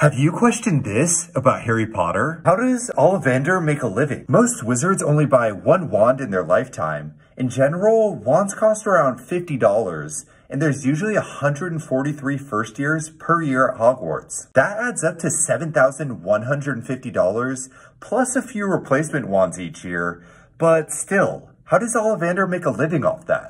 Have you questioned this about Harry Potter? How does Ollivander make a living? Most wizards only buy one wand in their lifetime. In general, wands cost around $50, and there's usually 143 first years per year at Hogwarts. That adds up to $7,150, plus a few replacement wands each year, but still, how does Ollivander make a living off that?